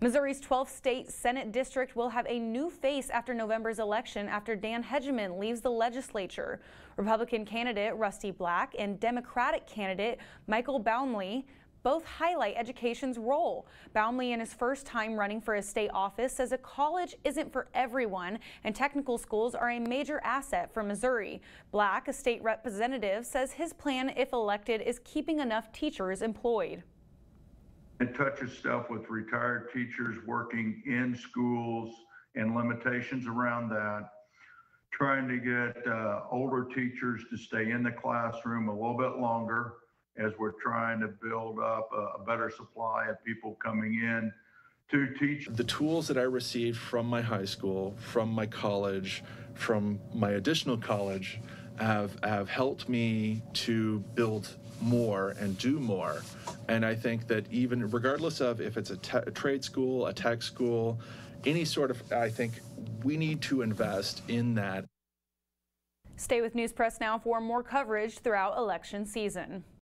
Missouri's 12th state Senate district will have a new face after November's election after Dan Hegeman leaves the legislature. Republican candidate Rusty Black and Democratic candidate Michael Baumle both highlight education's role. Baumle, in his first time running for a state office, says a college isn't for everyone and technical schools are a major asset for Missouri. Black, a state representative, says his plan, if elected, is keeping enough teachers employed. It touches stuff with retired teachers working in schools and limitations around that. Trying to get uh, older teachers to stay in the classroom a little bit longer as we're trying to build up a, a better supply of people coming in to teach. The tools that I received from my high school, from my college, from my additional college have, have helped me to build more and do more. And I think that even regardless of if it's a, te- a trade school, a tech school, any sort of, I think we need to invest in that. Stay with News Press now for more coverage throughout election season.